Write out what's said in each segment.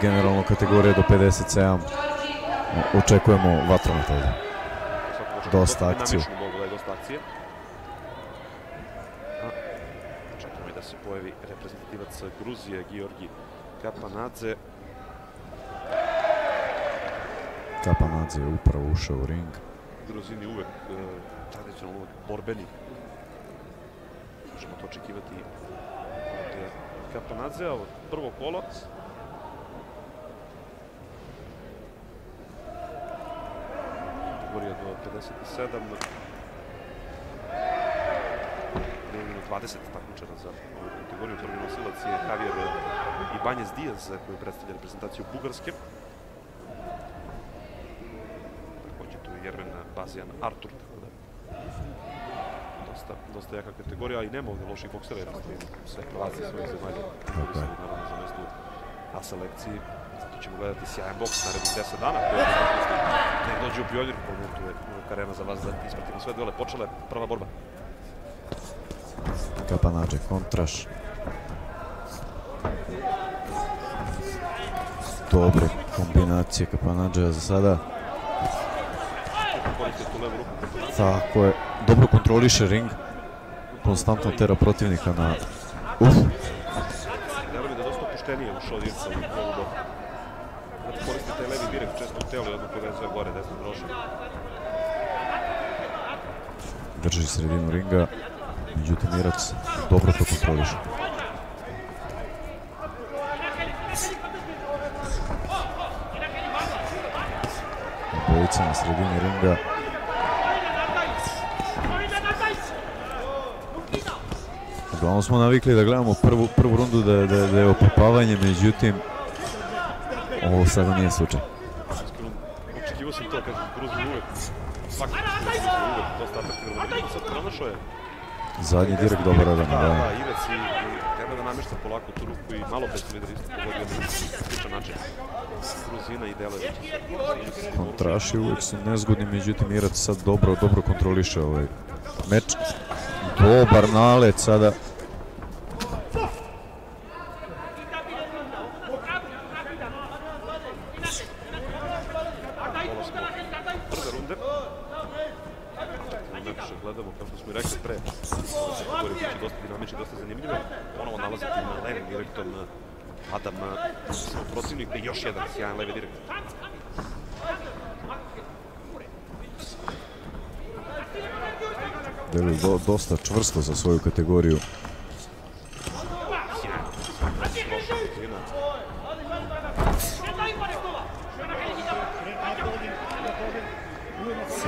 generalno kategorije do 57 očekujemo vatromet ovdje. Dosta akciju. Dosta akcije. Čekamo i da se pojavi reprezentativac Gruzije, Georgi Kapanadze. Kapanadze je upravo ušao u ring. Gruzini uvek e, tradicionalno borbeni. Možemo to očekivati od Kapanadze, od prvo kolo. Kategorija do 57. Imamo 20 takmičara za kategoriju. Prvi nosilac je Javier Ibanez Diaz koji predstavlja reprezentaciju Bugarske. Jerven Bazijan Artur, tako da dosta, dosta jaka kategorija i nema ovdje loših boksera, jednostavno sve prolazi svojih zemalja naravno za mestu na selekciji. Ćemo gledati sjajan boks narednih 10 dana koji ne dođe u pionir, tu je uvijek arena za vas da ispratimo sve duele. Počela je prva borba. Kapanađe kontraš. Dobre kombinacije Kapanađe za sada. Tako je. Dobro kontroliše ring. Konstantno tera protivnika na... Uf. Opuštenije ušao Dirca u ovu dobu. Znate, koristi taj levi direkt često u telu i odmah povezuje gore, desno droša. Drži sredinu ringa. Međutim, Irac dobro to kontroliše. Bojica na sredini ringa. Uglavnom smo navikli da gledamo prvu, prvu rundu da, da, je opapavanje, međutim ovo sada nije slučaj. Očekivao sam to, kažem, Gruzin uvek, svaki uvek dosta atraktivno. Sad pronašao je Zadnji direkt dobar radan, da. Da, Irac i treba da namješta polako tu ruku i malo bez lidera isto pogodio na sličan način. Gruzina i deluje. Kontraši uvijek su nezgodni, međutim Irac sad dobro, dobro kontroliše ovaj meč. Dobar nalet sada. Prve runde. Najviše gledamo, kao što smo i rekli pre, koji će dosta dinamični, dosta zanimljive. Ponovo nalaziti na levim direktom Adam protivnik i još jedan sjajan levi direkt. Deluje do, dosta čvrsto za svoju kategoriju.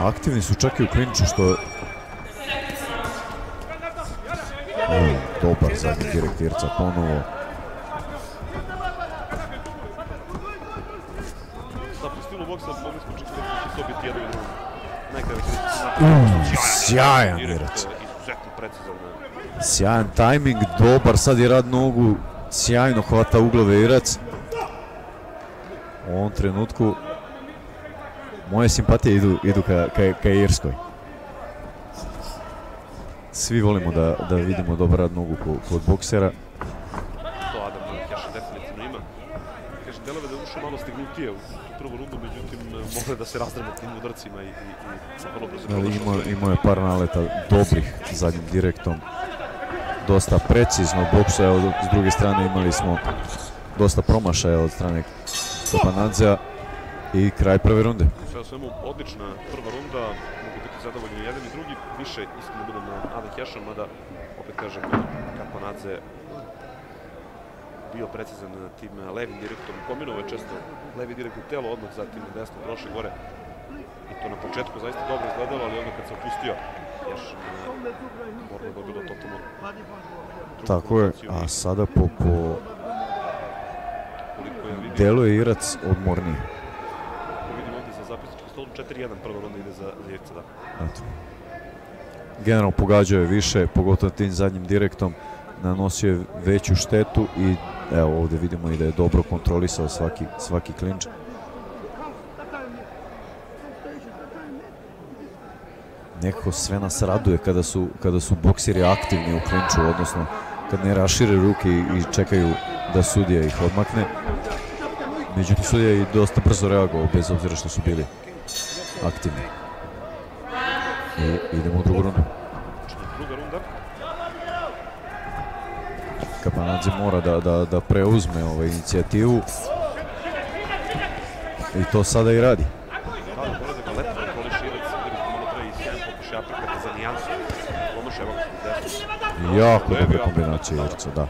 Aktivni su čak i u klinču što je... dobar zadnji direkt Irca ponovo. Da, po stilu boksa mogli smo očekivati da će to biti jedno i drugo. Najkada Sjajan precizan. Sjajan tajming, dobar, sad je rad nogu, sjajno hvata uglove Irac. U ovom trenutku moje simpatije idu, idu ka, ka, ka Irskoj. Svi volimo da, da vidimo dobar rad nogu kod boksera. To Adam Keša definitivno ima. Kaže, delove da je ušao malo stignutije u prvu rundu, međutim, mogle da se razdremo tim udarcima i, i, i vrlo brzo Ali imao, imao je par naleta dobrih zadnjim direktom. Dosta precizno boksa, evo s druge strane imali smo dosta promašaja od strane Kapanadzea i kraj prve runde. Sve svemu, odlična prva runda, zadovoljni jedan i drugi, više iskreno budem na Ada Keša, mada opet kažem Kapanadze bio precizan tim levim direktom, kombinovao je često levi direkt u telo, odmah zatim desno prošle gore. I to na početku zaista dobro izgledalo, ali onda kad se opustio, Ješ borba je dobila totalno Tako je, a sada po, po deluje Irac odmorniji. Vidimo ovdje za zapisnički stol 4-1 prva runda ide za, Irca, da. Generalno pogađao je više, pogotovo tim zadnjim direktom, nanosio je veću štetu i evo ovdje vidimo i da je dobro kontrolisao svaki, svaki klinč. Nekako sve nas raduje kada su, kada su bokseri aktivni u klinču, odnosno kad ne rašire ruke i čekaju da sudija ih odmakne. Međutim, sudija je dosta brzo reagovao, bez obzira što su bili aktivni. I idemo u drugu rundu. Počinje druga runda. Kapanadze mora da, da, da preuzme ovaj inicijativu. I to sada i radi. Jako dobra kombinacija Irca, da.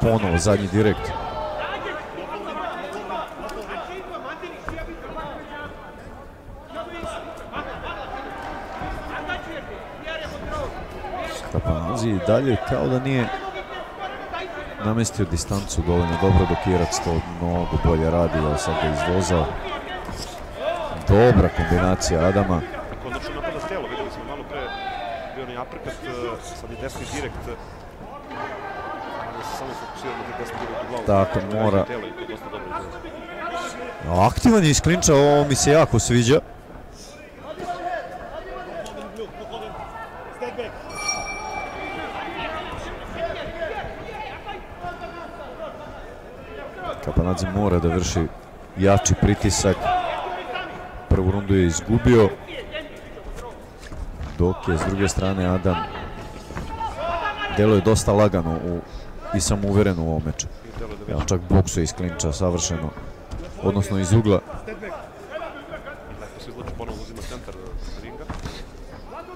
Ponovo zadnji direkt. Kapanadze i dalje kao da nije namestio distancu dovoljno dobro dok Irac to mnogo bolje radi, ali sad ga izvozao. Dobra kombinacija Adama. Konačno napada s tijelo, vidjeli smo malo pre bio onaj aprikat, eh, sad je desni direkt. samo fokusira na desni direkt u glavu. Tako, mora. Aktivan je iz klinča, ovo mi se jako sviđa. Kapanadze mora da vrši jači pritisak. Prvu rundu je izgubio. Dok je s druge strane Adam deluje dosta lagano u, i samouvereno u ovom meču. Je već čak boksuje iz klinča savršeno. Odnosno iz ugla. lepo se izlači, ponovno uzima centar eh, ringa. Sad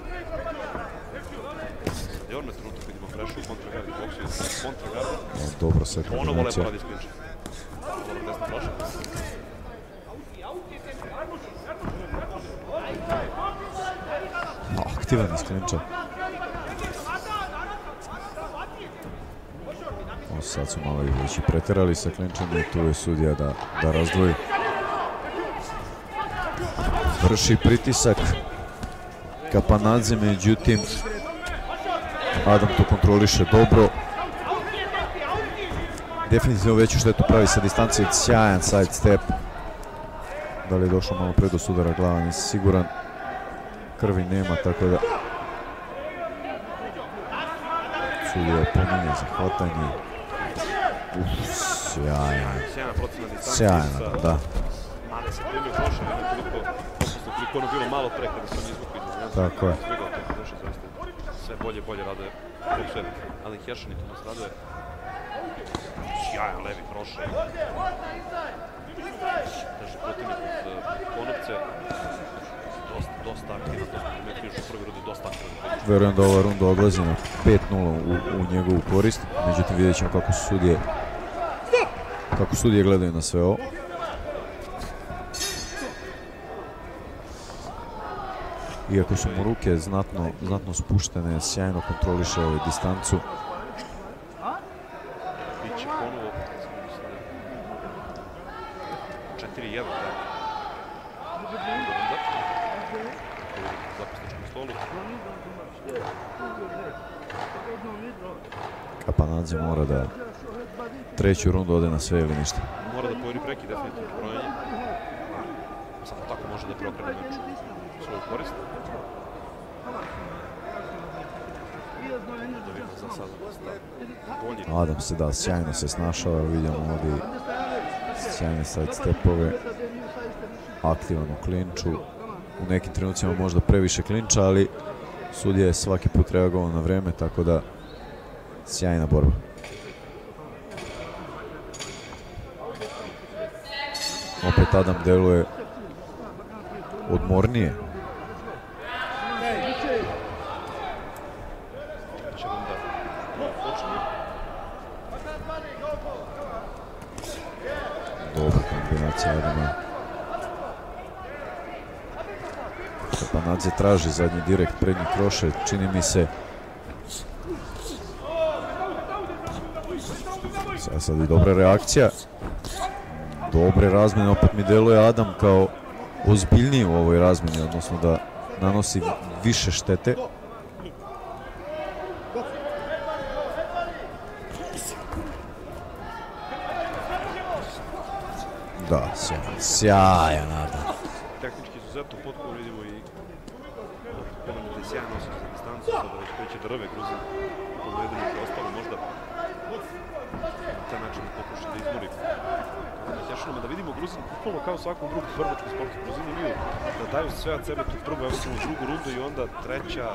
je on na trenutak vidimo prešao u kontragardi, boksuje sa kontragarda. Evo, Dobro sve Ponovo lepo kombinacija. radi sklinča. Dobro desna flaša. Aktivan iz klinča. Sad su malo i preterali sa klinčem i tu je sudija da, da razdvoji. Vrši pritisak Kapanadze, međutim Adam to kontroliše dobro. Definitivno veću štetu pravi sa distancije, sjajan side step. Da li je došao malo pre do sudara glava, siguran. Krvi nema, tako da... Sudija pominje za hvatanje. Sjajan, sa- da. Mada se primio prošle, toliko, koliko ono bilo malo pre kada su oni izvukli. Tako je. Sve bolje i bolje rade. Ali Hešani to nas raduje. Sjajan levi prošao. Drži protivnik uz eh, konopce. Dosta, dosta aktivan, dosta primetio još u prvi rudi, dosta aktivan. Verujem da ova runda odlazi na 5-0 u, u njegovu korist. Međutim, vidjet ćemo kako su sudije kako sudije gledaju na sve ovo. Iako su mu ruke znatno, znatno spuštene, sjajno kontroliše ovaj distancu. Biće ponovo, mislim da 4-1, da. Runda. U zapisničkom stolu. Kapanadze mora da treću rundu ode na sve ili ništa. Mora da pojeri preki definitivno brojenje. Samo tako može da preokrene meč u svoju korist. Adam se da, sjajno se snašao, vidimo ovdje sjajne side stepove. Aktivan u klinču. U nekim trenucima možda previše klinča, ali sudija je svaki put reagovao na vreme, tako da sjajna borba. Opet Adam deluje odmornije. Dobra kombinacija Adama. Kapanadze traži zadnji direkt, prednji kroše, čini mi se. Sad, sad i dobra reakcija. Dobre razmjene, opet mi deluje Adam kao ozbiljniji u ovoj razmjeni, odnosno da nanosi više štete. Da, sjajan, sjajan Adam. Tehnički izuzetno potpuno vidimo i nosim za distancu, sada već kreće drve Gruzin, povredili i ostalo možda na taj način pokuša da izmori Jašanoma, da vidimo Gruzin bukvalno kao svakom drugom hrvatskom sportu. Gruzini imaju da daju sve od sebe tu prvu, eventualno drugu rundu i onda treća,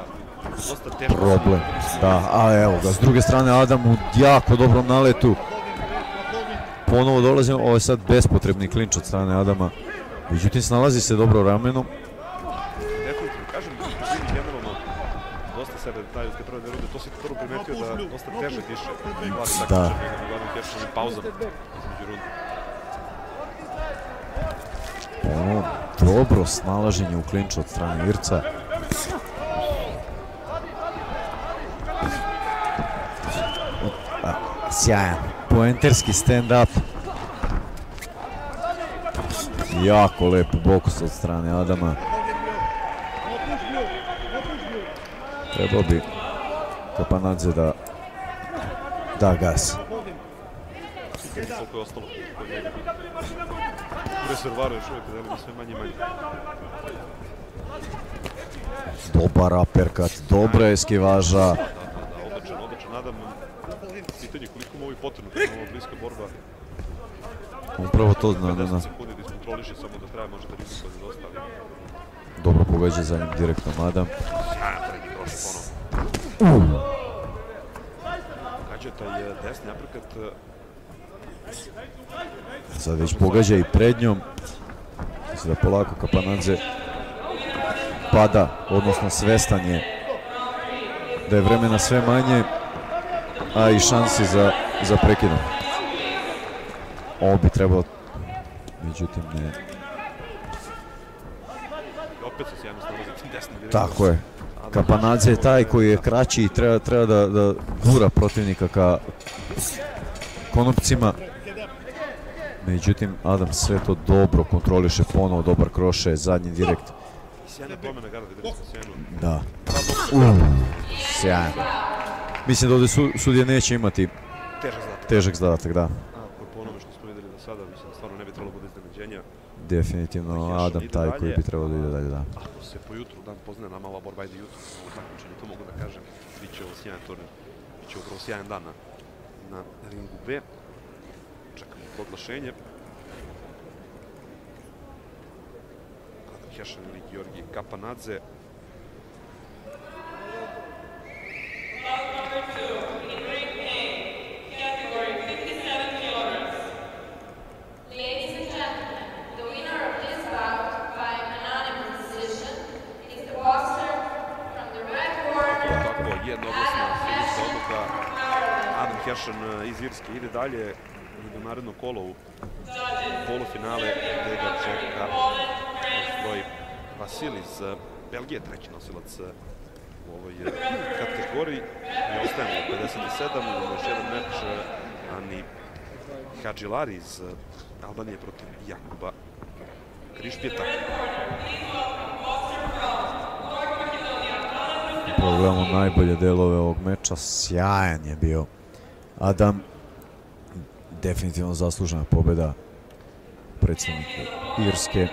dosta teško. Problem, da, a evo ga, s druge strane Adam u jako dobrom naletu. Ponovo dolazi, ovo je sad bespotrebni klinč od strane Adama. Međutim, snalazi se dobro ramenom. Definitivno, kažem, Gruzini generalno dosta sebe te prve dve runde. To si prvo primetio da dosta teže diše. Da. takmičar nego na glavnom kešu i pauzama između runde. Ono, dobro snalaženje u klinču od strane Irca. Sjajan. Poenterski stand-up. Jako lep boks od strane Adama. Trebao bi Kapanadze da da gas. Koliko je ostalo rezervaru još uvijek delimo sve manje manje. Dobar aperkat, dobra eskivaža. Da, da, da, odličan, odličan. Nadam, pitanje je koliko mu ovo je potrebno, kada je ovo bliska borba. Upravo to na, na, 50 na. sekundi da iskontroliše samo do kraja, može da rizikuje da dostavi. Dobro pogađa za njim direktnom Adam. Taj eh, desni aprekat, eh, Sad već pogađa i pred njom. Mislim da polako Kapanadze pada, odnosno svestan je da je vremena sve manje, a i šansi za, za prekidom. Ovo bi trebalo, međutim ne. Opet se sjajno direktnom. Tako je. Kapanadze je taj koji je kraći i treba, treba da, da gura protivnika ka konopcima. Međutim, Adam sve to dobro kontroliše, ponovo dobar kroše, zadnji direkt. Da, sjajno. Mislim da ovdje su, sudije neće imati težak zadatak, da. Ako po onome što smo videli do sada, mislim da stvarno ne bi trebalo bude iznenađenja. Definitivno Adam taj koji bi trebao da ide dalje, da. Ako se po jutru dan poznaje nama ova borba ide jutro, ovo takmičenje, to mogu da kažem. Biće ovo sjajan turnir. Biće upravo sjajan dan na, na ringu B. Čekamo proglašenje. Adam Hešan ili Georgi Kapanadze. Jednoglasna fizička odluka. Adam Hešan eh, iz Irske ide dalje do narednog kola u polufinale gde ga čeka broj Vasil iz eh, Belgije, treći nosilac eh, u ovoj kategoriji. I ostajemo u 57, imamo još jedan meč Ani Hadžilari iz Albanije protiv Jakuba Krišpjeta. Pogledamo najbolje delove ovog meča, sjajan je bio. Adam, definitivno zaslužena pobjeda predstavnika Irske.